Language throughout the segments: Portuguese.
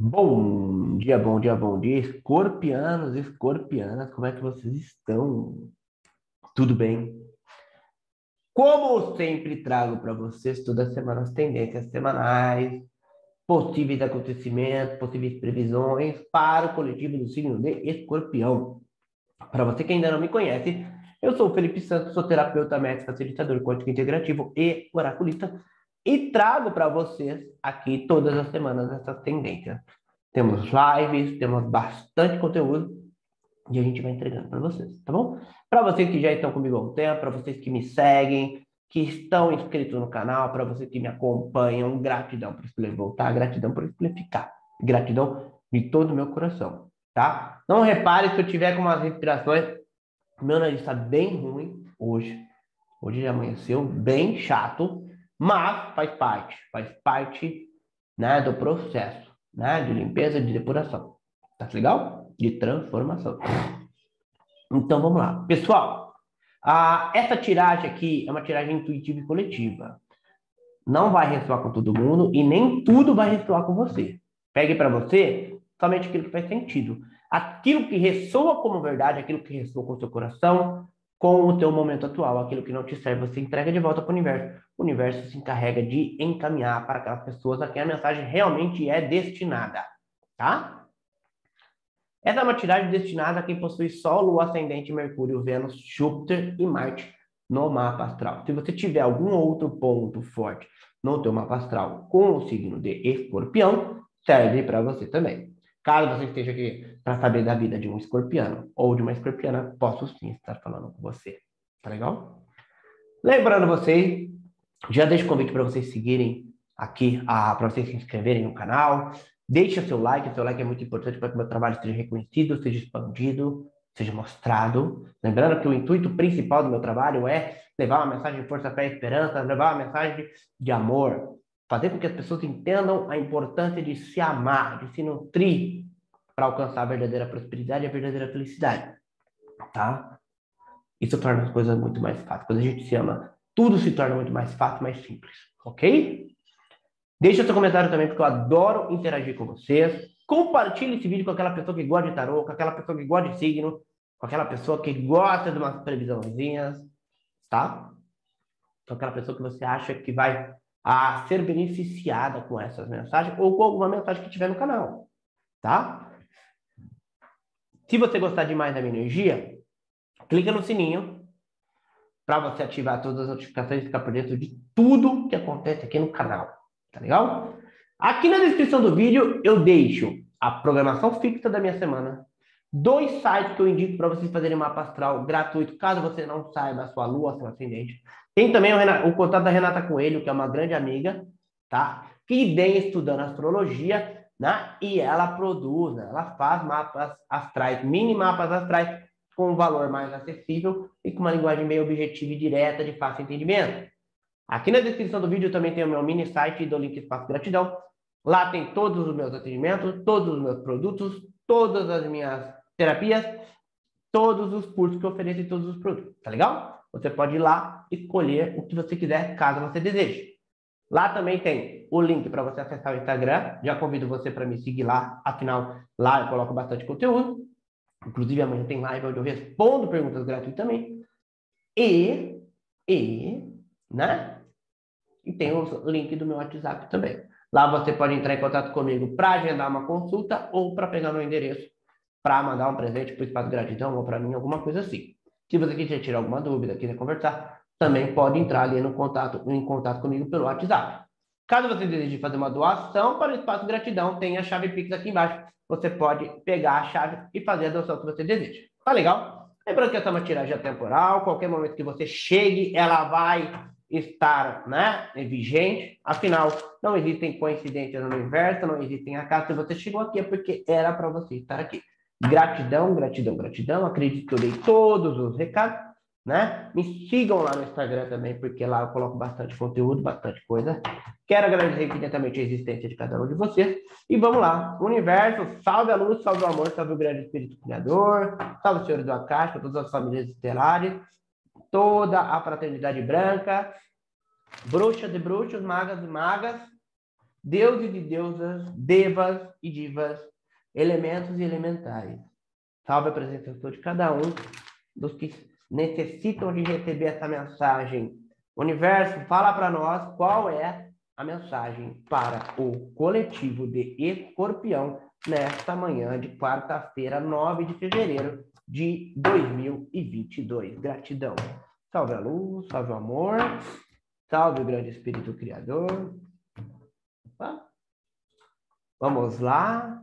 Bom dia, bom dia, bom dia, escorpianos, escorpianas, como é que vocês estão? Tudo bem? Como sempre trago para vocês toda semana as tendências semanais, possíveis acontecimentos, possíveis previsões para o coletivo do signo de escorpião. Para você que ainda não me conhece, eu sou o Felipe Santos, sou terapeuta médico, facilitador quântico integrativo e oraculista e trago para vocês aqui todas as semanas essas tendências. Temos lives, temos bastante conteúdo e a gente vai entregando para vocês, tá bom? Para vocês que já estão comigo há um tempo, para vocês que me seguem, que estão inscritos no canal, para vocês que me acompanham, gratidão por escolher voltar, gratidão por escolher ficar, gratidão de todo o meu coração, tá? Não repare se eu tiver com umas inspirações, meu nariz está bem ruim hoje, hoje já amanheceu bem chato, mas faz parte, faz parte né, do processo né, de limpeza, de depuração. Tá legal? De transformação. Então vamos lá. Pessoal, a, essa tiragem aqui é uma tiragem intuitiva e coletiva. Não vai ressoar com todo mundo e nem tudo vai ressoar com você. Pegue para você somente aquilo que faz sentido. Aquilo que ressoa como verdade, aquilo que ressoa com o seu coração, com o teu momento atual. Aquilo que não te serve, você entrega de volta para o universo. O universo se encarrega de encaminhar para aquelas pessoas a quem a mensagem realmente é destinada, tá? Essa é uma tiragem destinada a quem possui Sol, Ascendente, Mercúrio, Vênus, Júpiter e Marte no mapa astral. Se você tiver algum outro ponto forte no teu mapa astral com o signo de Escorpião, serve para você também. Caso você esteja aqui para saber da vida de um escorpiano ou de uma escorpiana, posso sim estar falando com você. Tá legal? Lembrando vocês, já deixo o convite para vocês seguirem aqui, para vocês se inscreverem no canal. Deixa seu like, seu like é muito importante para que o meu trabalho seja reconhecido, seja expandido, seja mostrado. Lembrando que o intuito principal do meu trabalho é levar uma mensagem de força, fé e esperança, levar uma mensagem de amor, fazer com que as pessoas entendam a importância de se amar, de se nutrir para alcançar a verdadeira prosperidade e a verdadeira felicidade, tá? Isso torna as coisas muito mais fáceis. Quando a gente se ama, tudo se torna muito mais fácil, mais simples, ok? Deixa seu comentário também, porque eu adoro interagir com vocês. Compartilhe esse vídeo com aquela pessoa que gosta de tarô, com aquela pessoa que gosta de signo, com aquela pessoa que gosta de umas previsãozinhas, tá? Com aquela pessoa que você acha que vai a ser beneficiada com essas mensagens ou com alguma mensagem que tiver no canal, tá? Se você gostar demais da minha energia, clica no sininho para você ativar todas as notificações e ficar por dentro de tudo que acontece aqui no canal, tá legal? Aqui na descrição do vídeo eu deixo a programação fixa da minha semana, dois sites que eu indico para vocês fazerem mapa astral gratuito, caso você não saiba a sua lua, seu ascendente. Tem também o, Renata, o, contato da Renata Coelho, que é uma grande amiga, tá? Que vem estudando astrologia, né? E ela produz, né? ela faz mapas astrais, mini mapas astrais, com um valor mais acessível e com uma linguagem bem objetiva e direta, de fácil entendimento. Aqui na descrição do vídeo também tem o meu mini site do Link Espaço Gratidão. Lá tem todos os meus atendimentos, todos os meus produtos, todas as minhas terapias, todos os cursos que e todos os produtos, tá legal? Você pode ir lá e escolher o que você quiser, caso você deseje. Lá também tem o link para você acessar o Instagram. Já convido você para me seguir lá. Afinal, lá eu coloco bastante conteúdo. Inclusive, amanhã tem live onde eu respondo perguntas gratuitamente. E, e, né? E tem o link do meu WhatsApp também. Lá você pode entrar em contato comigo para agendar uma consulta ou para pegar meu endereço para mandar um presente para o Espaço Gratidão ou para mim, alguma coisa assim. Se você quiser tirar alguma dúvida, quiser conversar, também pode entrar ali no contato, em contato comigo pelo WhatsApp. Caso você deseje fazer uma doação para o Espaço Gratidão, tem a chave Pix aqui embaixo. Você pode pegar a chave e fazer a doação que você deseja. Tá legal? Lembrando que essa é uma tiragem temporal. Qualquer momento que você chegue, ela vai estar né, vigente. Afinal, não existem coincidências no universo, não existem acasos. Se você chegou aqui é porque era para você estar aqui. Gratidão, gratidão, gratidão. Acredito que eu dei todos os recados, né? Me sigam lá no Instagram também, porque lá eu coloco bastante conteúdo, bastante coisa. Quero agradecer infinitamente a existência de cada um de vocês. E vamos lá. Universo, salve a luz, salve o amor, salve o grande Espírito Criador, salve o Senhor do Acácio, todas as famílias estelares, toda a fraternidade branca, bruxas e bruxos, magas e magas, deuses e deusas, devas e divas, elementos e elementais. Salve a presença de cada um dos que necessitam de receber essa mensagem. Universo, fala para nós qual é a mensagem para o coletivo de Escorpião nesta manhã de quarta-feira, 9 de fevereiro de 2022. Gratidão. Salve a luz, salve o amor, salve o grande Espírito Criador. Vamos lá.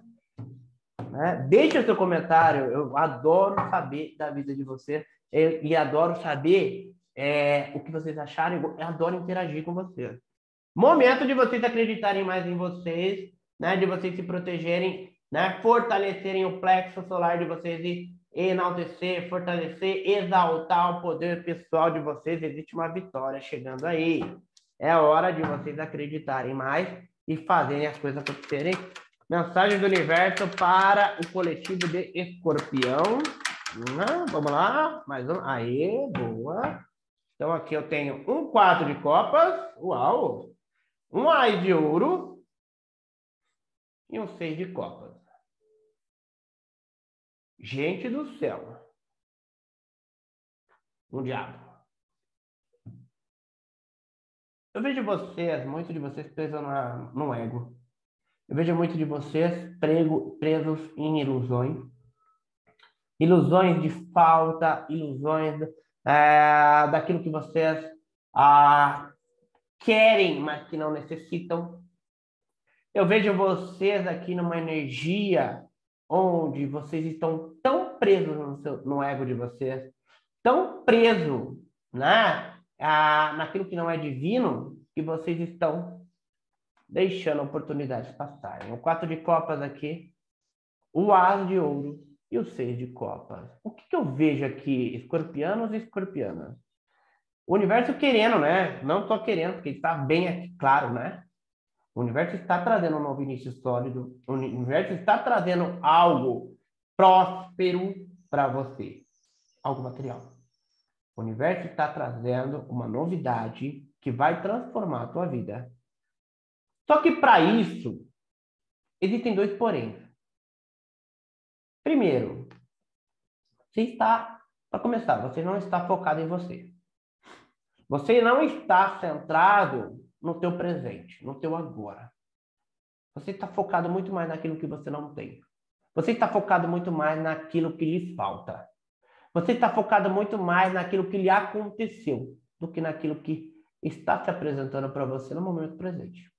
Né? Deixe o seu comentário. Eu adoro saber da vida de você e adoro saber é, o que vocês acharem. Eu adoro interagir com vocês. Momento de vocês acreditarem mais em vocês, né? De vocês se protegerem, né? Fortalecerem o plexo solar de vocês e enaltecer, fortalecer, exaltar o poder pessoal de vocês. Existe uma vitória chegando aí. É hora de vocês acreditarem mais e fazerem as coisas acontecerem. Mensagem do universo para o coletivo de escorpião. Hum, vamos lá, mais um. Aê, boa. Então aqui eu tenho um quatro de copas. Uau! Um ai de ouro e um seis de copas. Gente do céu. Um diabo. Eu vejo vocês, muito de vocês presos no ego. Eu vejo muito de vocês prego, presos em ilusões. Ilusões de falta, ilusões é, daquilo que vocês ah, querem, mas que não necessitam. Eu vejo vocês aqui numa energia onde vocês estão tão presos no, seu, no ego de vocês, tão presos né, a, naquilo que não é divino, que vocês estão deixando oportunidades passarem. O quatro de copas aqui, o as de ouro e o seis de copas. O que, que eu vejo aqui? Escorpianos e escorpianas. O universo querendo, né? Não estou querendo, porque está bem aqui, claro, né? O universo está trazendo um novo início sólido. O universo está trazendo algo próspero para você. Algo material. O universo está trazendo uma novidade que vai transformar a tua vida. Só que para isso, existem dois porém. Primeiro, você está, para começar, você não está focado em você. Você não está centrado no teu presente, no teu agora. Você está focado muito mais naquilo que você não tem. Você está focado muito mais naquilo que lhe falta. Você está focado muito mais naquilo que lhe aconteceu do que naquilo que está se apresentando para você no momento presente.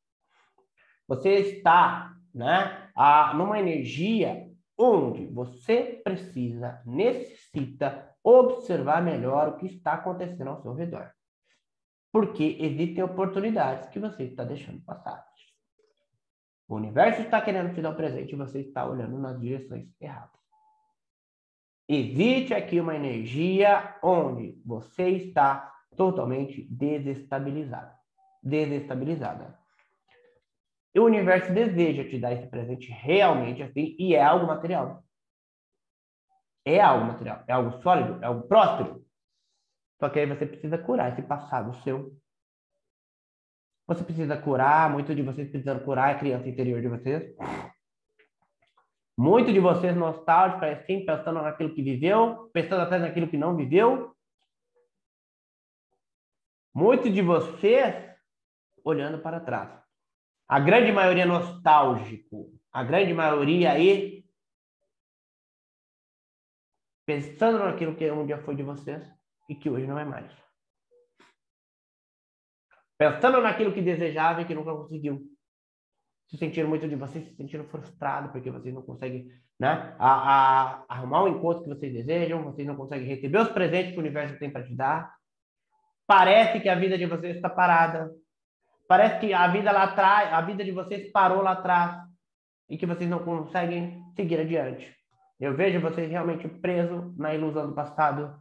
Você está né, a, numa energia onde você precisa, necessita observar melhor o que está acontecendo ao seu redor. Porque existem oportunidades que você está deixando passar. O universo está querendo te dar um presente e você está olhando nas direções erradas. Existe aqui uma energia onde você está totalmente desestabilizado. Desestabilizada. E o universo deseja te dar esse presente realmente assim, e é algo material. É algo material, é algo sólido, é algo próspero. Só que aí você precisa curar esse passado seu. Você precisa curar, muitos de vocês precisam curar a criança interior de vocês. Muito de vocês nostálgicos, assim, pensando naquilo que viveu, pensando até naquilo que não viveu. Muitos de vocês olhando para trás. A grande maioria nostálgico, a grande maioria aí pensando naquilo que um dia foi de vocês e que hoje não é mais. Pensando naquilo que desejava e que nunca conseguiu se sentiram muito de vocês, se sentiram frustrados porque vocês não conseguem né, a, a, arrumar o encontro que vocês desejam, vocês não conseguem receber os presentes que o universo tem para te dar. Parece que a vida de vocês está parada. Parece que a vida lá atrás, a vida de vocês parou lá atrás e que vocês não conseguem seguir adiante. Eu vejo vocês realmente presos na ilusão do passado,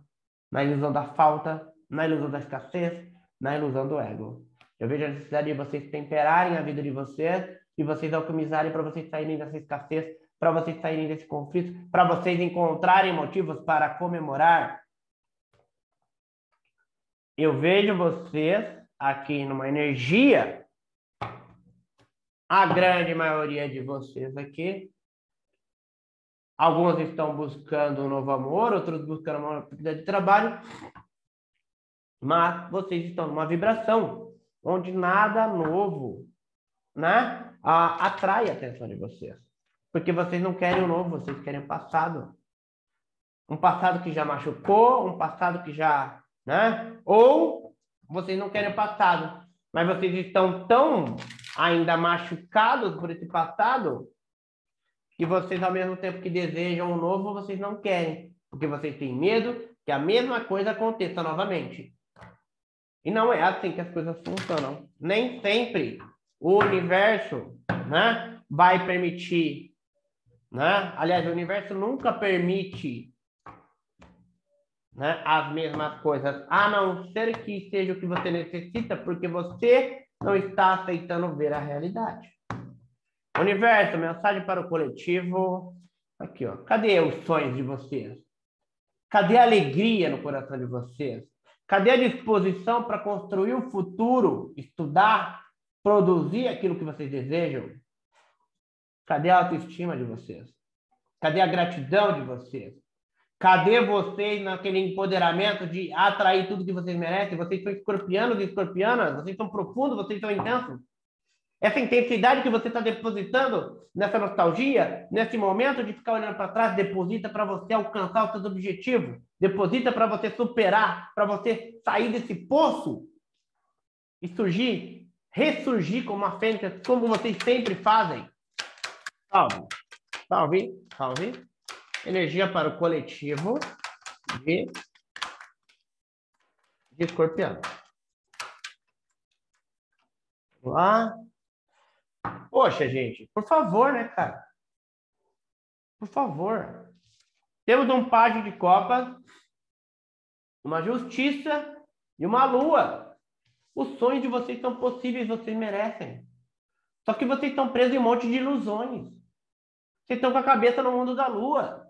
na ilusão da falta, na ilusão da escassez, na ilusão do ego. Eu vejo a necessidade de vocês temperarem a vida de vocês e vocês alquimizarem para vocês saírem dessa escassez, para vocês saírem desse conflito, para vocês encontrarem motivos para comemorar. Eu vejo vocês aqui numa energia a grande maioria de vocês aqui. Alguns estão buscando um novo amor, outros buscando uma oportunidade de trabalho. Mas vocês estão numa vibração onde nada novo, né, atrai a atenção de vocês. Porque vocês não querem o novo, vocês querem o passado. Um passado que já machucou, um passado que já, né? Ou vocês não querem o passado, mas vocês estão tão ainda machucados por esse passado que vocês, ao mesmo tempo que desejam o novo, vocês não querem, porque vocês têm medo que a mesma coisa aconteça novamente. E não é assim que as coisas funcionam. Nem sempre o universo né, vai permitir. Né? Aliás, o universo nunca permite né, as mesmas coisas, a não ser que seja o que você necessita, porque você não está aceitando ver a realidade. Universo, mensagem para o coletivo. Aqui, ó. Cadê os sonhos de vocês? Cadê a alegria no coração de vocês? Cadê a disposição para construir o futuro, estudar, produzir aquilo que vocês desejam? Cadê a autoestima de vocês? Cadê a gratidão de vocês? Cadê vocês naquele empoderamento de atrair tudo que vocês merecem? Vocês são escorpianos e escorpianas? Vocês são profundos? Vocês são intensos? Essa intensidade que você está depositando nessa nostalgia, nesse momento de ficar olhando para trás, deposita para você alcançar os seus objetivos, deposita para você superar, para você sair desse poço e surgir, ressurgir como uma fênix, como vocês sempre fazem. Salve, salve, salve. Energia para o coletivo de, de escorpião. Vamos lá. Poxa, gente, por favor, né, cara? Por favor. Temos um págio de copas, uma justiça e uma lua. Os sonhos de vocês são possíveis, vocês merecem. Só que vocês estão presos em um monte de ilusões. Vocês estão com a cabeça no mundo da lua.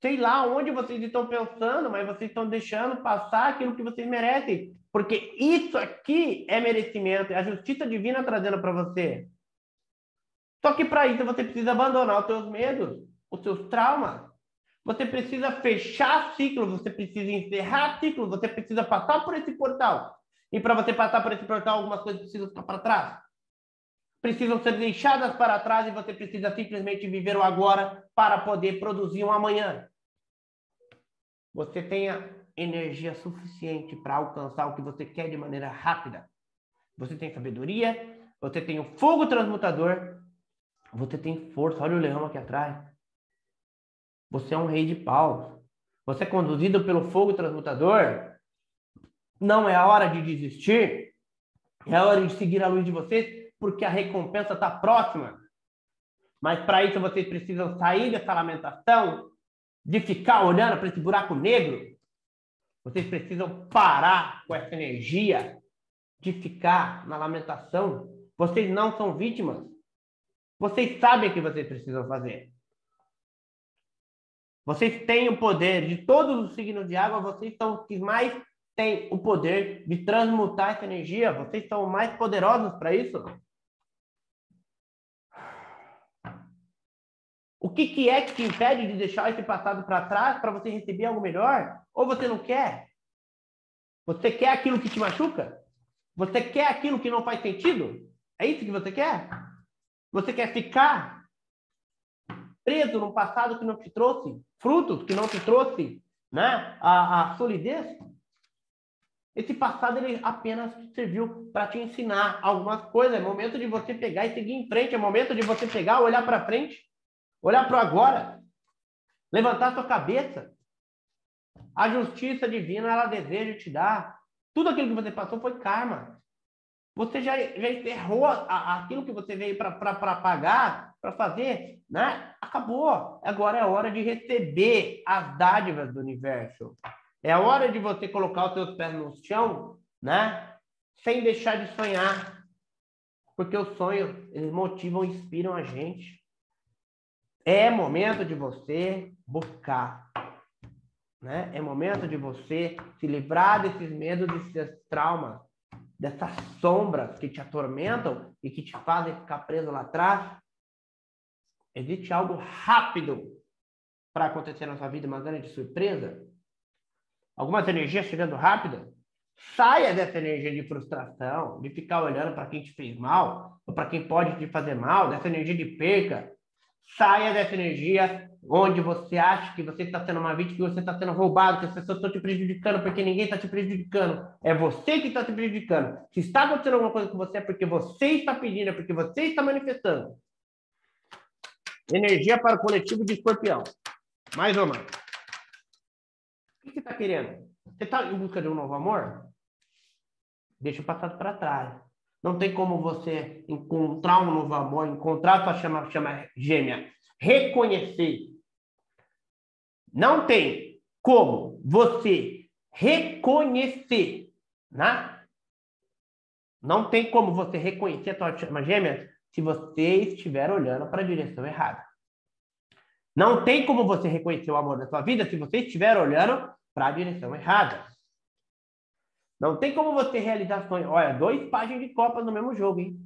Sei lá onde vocês estão pensando, mas vocês estão deixando passar aquilo que vocês merecem. Porque isso aqui é merecimento, é a justiça divina trazendo para você. Só que para isso você precisa abandonar os seus medos, os seus traumas. Você precisa fechar ciclos, você precisa encerrar ciclos, você precisa passar por esse portal. E para você passar por esse portal, algumas coisas precisam ficar para trás. Precisam ser deixadas para trás e você precisa simplesmente viver o agora para poder produzir um amanhã. Você tenha energia suficiente para alcançar o que você quer de maneira rápida. Você tem sabedoria, você tem o fogo transmutador, você tem força. Olha o leão aqui atrás. Você é um rei de paus. Você é conduzido pelo fogo transmutador. Não é a hora de desistir. É a hora de seguir a luz de vocês, porque a recompensa está próxima. Mas para isso vocês precisam sair dessa lamentação, de ficar olhando para esse buraco negro vocês precisam parar com essa energia de ficar na lamentação. Vocês não são vítimas. Vocês sabem o que vocês precisam fazer. Vocês têm o poder de todos os signos de água, vocês são os que mais têm o poder de transmutar essa energia. Vocês são mais poderosos para isso. O que, que é que te impede de deixar esse passado para trás para você receber algo melhor? Ou você não quer? Você quer aquilo que te machuca? Você quer aquilo que não faz sentido? É isso que você quer? Você quer ficar preso num passado que não te trouxe frutos, que não te trouxe né, a, a solidez? Esse passado ele apenas serviu para te ensinar algumas coisas. É momento de você pegar e seguir em frente. É momento de você pegar, olhar para frente Olhar para agora. Levantar sua cabeça. A justiça divina, ela deseja te dar. Tudo aquilo que você passou foi karma. Você já, já enterrou aquilo que você veio para pagar, para fazer, né? Acabou. Agora é hora de receber as dádivas do universo. É hora de você colocar os seus pés no chão, né? Sem deixar de sonhar. Porque os sonhos, eles motivam, inspiram a gente. É momento de você buscar. Né? É momento de você se livrar desses medos, desses traumas. dessas sombras que te atormentam e que te fazem ficar preso lá atrás, existe algo rápido para acontecer na sua vida, uma grande surpresa? Algumas energias chegando rápida? Saia dessa energia de frustração, de ficar olhando para quem te fez mal, ou para quem pode te fazer mal, dessa energia de perca. Saia dessa energia onde você acha que você está sendo uma vítima, que você está sendo roubado, que as pessoas estão te prejudicando, porque ninguém está te prejudicando. É você que está te prejudicando. Se está acontecendo alguma coisa com você, é porque você está pedindo, é porque você está manifestando. Energia para o coletivo de escorpião. Mais uma. O que você está querendo? Você está em busca de um novo amor? Deixa o passado para trás. Não tem como você encontrar um novo amor, encontrar sua chama, chama gêmea, reconhecer. Não tem como você reconhecer, né? Não tem como você reconhecer a sua chama gêmea se você estiver olhando para a direção errada. Não tem como você reconhecer o amor da sua vida se você estiver olhando para a direção errada. Não tem como você realizar sonhos. Olha, dois páginas de Copa no mesmo jogo, hein?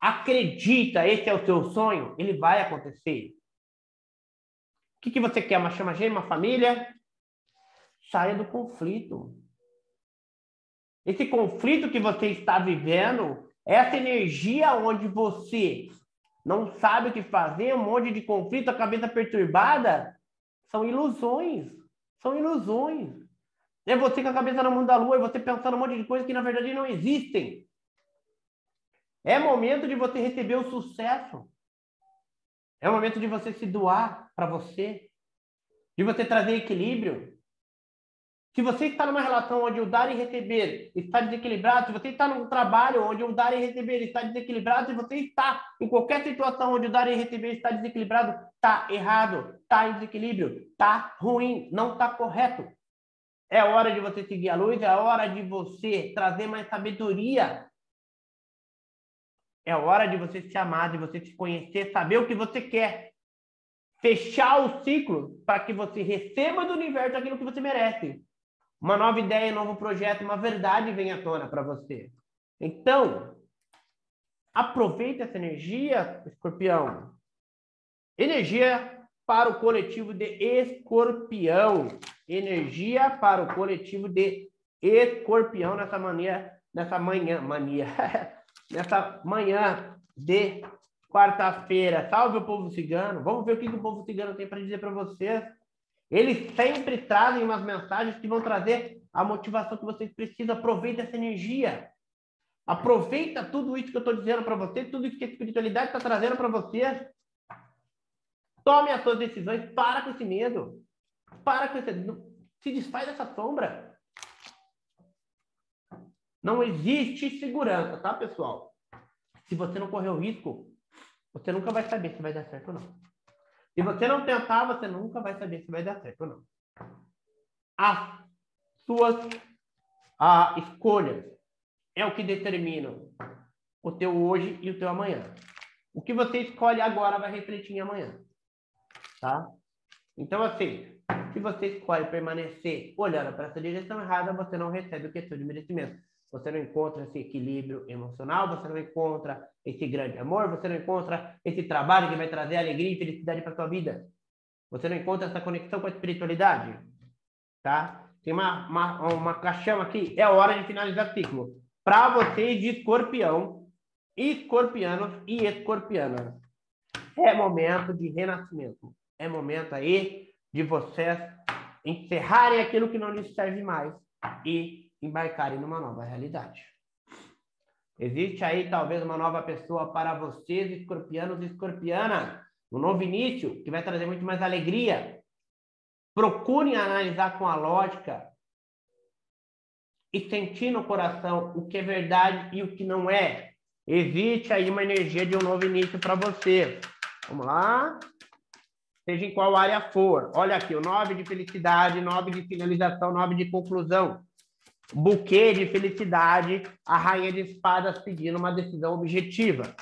Acredita, esse é o seu sonho, ele vai acontecer. O que, que você quer? Uma chama gêmea, uma família? Saia do conflito. Esse conflito que você está vivendo, essa energia onde você não sabe o que fazer, um monte de conflito, a cabeça perturbada, são ilusões. São ilusões. É você com a cabeça no mundo da lua e você pensando um monte de coisas que na verdade não existem. É momento de você receber o sucesso. É momento de você se doar para você, de você trazer equilíbrio. Se você está numa relação onde o dar e receber está desequilibrado, se você está num trabalho onde o dar e receber está desequilibrado, se você está em qualquer situação onde o dar e receber está desequilibrado, está errado, está em desequilíbrio, está ruim, não está correto. É hora de você seguir a luz, é hora de você trazer mais sabedoria. É hora de você se amar, de você se conhecer, saber o que você quer. Fechar o ciclo para que você receba do universo aquilo que você merece uma nova ideia, um novo projeto, uma verdade vem à tona para você. Então, aproveite essa energia, escorpião. Energia para o coletivo de escorpião. Energia para o coletivo de escorpião nessa mania, nessa manhã, mania, nessa manhã de quarta-feira. Salve o povo cigano. Vamos ver o que, que o povo cigano tem para dizer para vocês. Eles sempre trazem umas mensagens que vão trazer a motivação que vocês precisam. Aproveita essa energia. Aproveita tudo isso que eu estou dizendo para vocês, tudo isso que a espiritualidade está trazendo para vocês. Tome as suas decisões. Para com esse medo. Para com esse. Se desfaz dessa sombra. Não existe segurança, tá, pessoal? Se você não correr o risco, você nunca vai saber se vai dar certo ou não. Se você não tentar, você nunca vai saber se vai dar certo ou não. As suas ah, escolhas é o que determina o teu hoje e o teu amanhã. O que você escolhe agora vai refletir em amanhã. Tá? Então, assim, se você escolhe permanecer olhando para essa direção errada, você não recebe o que é de merecimento você não encontra esse equilíbrio emocional, você não encontra esse grande amor, você não encontra esse trabalho que vai trazer alegria e felicidade para sua vida. Você não encontra essa conexão com a espiritualidade, tá? Tem uma, uma, uma caixão aqui, é hora de finalizar o ciclo. Para vocês de escorpião, escorpianos e escorpianas, é momento de renascimento. É momento aí de vocês encerrarem aquilo que não lhes serve mais e embarcarem numa nova realidade. Existe aí talvez uma nova pessoa para vocês, escorpianos e escorpianas, um novo início que vai trazer muito mais alegria. Procurem analisar com a lógica e sentir no coração o que é verdade e o que não é. Existe aí uma energia de um novo início para você. Vamos lá? Seja em qual área for. Olha aqui, o nove de felicidade, nove de finalização, nove de conclusão buquê de felicidade, a rainha de espadas pedindo uma decisão objetiva.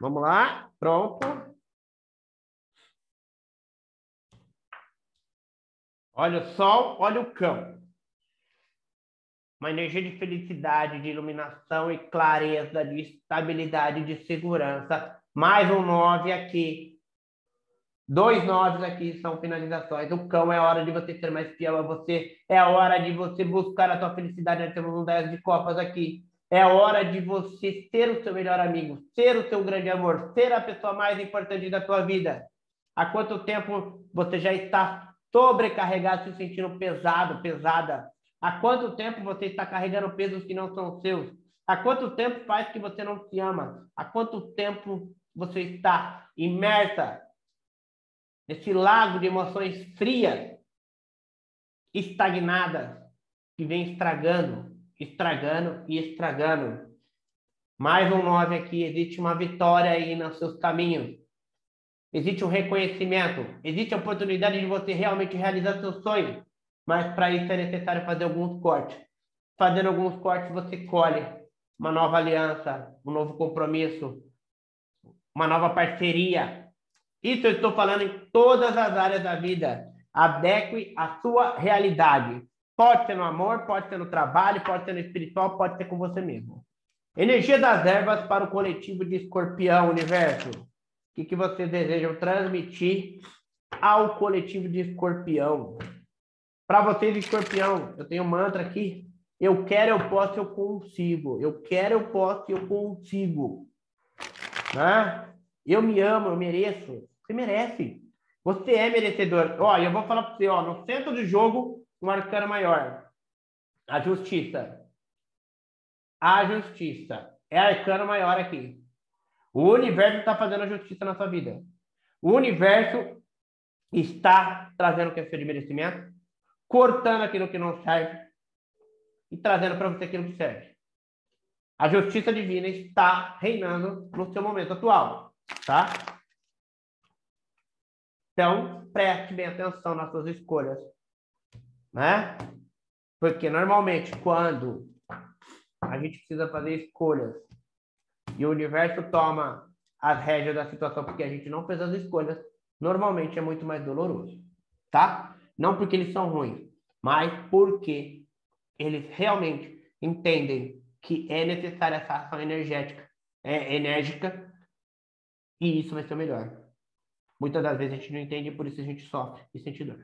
Vamos lá? Pronto. Olha o sol, olha o cão. uma energia de felicidade, de iluminação e clareza, de estabilidade, de segurança. Mais um nove aqui. Dois noves aqui são finalizações. O cão é hora de você ser mais fiel a você. É a hora de você buscar a tua felicidade. Nós temos um 10 de copas aqui. É hora de você ser o seu melhor amigo, ser o seu grande amor, ser a pessoa mais importante da tua vida. Há quanto tempo você já está sobrecarregado, se sentindo pesado, pesada? Há quanto tempo você está carregando pesos que não são seus? Há quanto tempo faz que você não se ama? Há quanto tempo você está imersa nesse lago de emoções frias, estagnadas, que vem estragando, estragando e estragando? Mais um nove aqui, existe uma vitória aí nos seus caminhos. Existe um reconhecimento, existe a oportunidade de você realmente realizar seus sonhos mas para isso é necessário fazer alguns cortes. Fazendo alguns cortes, você colhe uma nova aliança, um novo compromisso, uma nova parceria. Isso eu estou falando em todas as áreas da vida. Adeque a sua realidade. Pode ser no amor, pode ser no trabalho, pode ser no espiritual, pode ser com você mesmo. Energia das ervas para o coletivo de escorpião, universo. O que, que vocês desejam transmitir ao coletivo de escorpião? Para vocês, escorpião, eu tenho um mantra aqui. Eu quero, eu posso, eu consigo. Eu quero, eu posso, eu consigo. Né? Eu me amo, eu mereço. Você merece. Você é merecedor. Ó, eu vou falar para você, ó, no centro do jogo, um arcano maior. A justiça. A justiça. É arcano maior aqui. O universo está fazendo a justiça na sua vida. O universo está trazendo questão de merecimento cortando aquilo que não serve e trazendo para você aquilo que serve. A justiça divina está reinando no seu momento atual, tá? Então, preste bem atenção nas suas escolhas, né? Porque normalmente quando a gente precisa fazer escolhas e o universo toma as rédeas da situação porque a gente não fez as escolhas, normalmente é muito mais doloroso, tá? Não porque eles são ruins, mas porque eles realmente entendem que é necessária essa ação energética, é, enérgica, e isso vai ser melhor. Muitas das vezes a gente não entende, por isso a gente sofre e sente dor.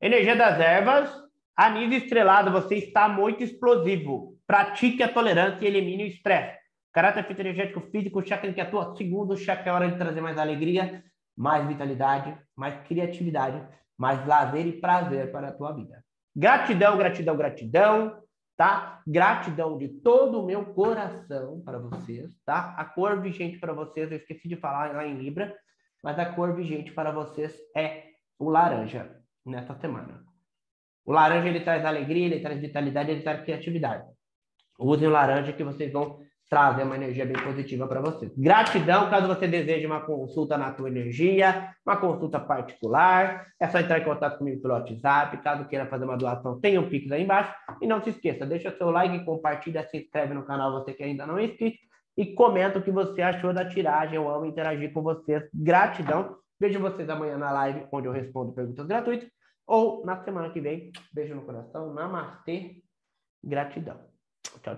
Energia das ervas, anis estrelado, você está muito explosivo. Pratique a tolerância e elimine o estresse. Caráter energético físico, chakra que atua. Segundo, chakra é hora de trazer mais alegria, mais vitalidade, mais criatividade mas lazer e prazer para a tua vida. Gratidão, gratidão, gratidão, tá? Gratidão de todo o meu coração para vocês, tá? A cor vigente para vocês, eu esqueci de falar lá em Libra, mas a cor vigente para vocês é o laranja nessa semana. O laranja ele traz alegria, ele traz vitalidade, ele traz criatividade. Usem o laranja que vocês vão trazer uma energia bem positiva para você. Gratidão, caso você deseje uma consulta na tua energia, uma consulta particular, é só entrar em contato comigo pelo WhatsApp, caso queira fazer uma doação, tem um Pix aí embaixo, e não se esqueça, deixa seu like, compartilha, se inscreve no canal você que ainda não é inscrito, e comenta o que você achou da tiragem, eu amo interagir com vocês, gratidão, vejo vocês amanhã na live, onde eu respondo perguntas gratuitas, ou na semana que vem, beijo no coração, namastê, gratidão. Tchau, tchau.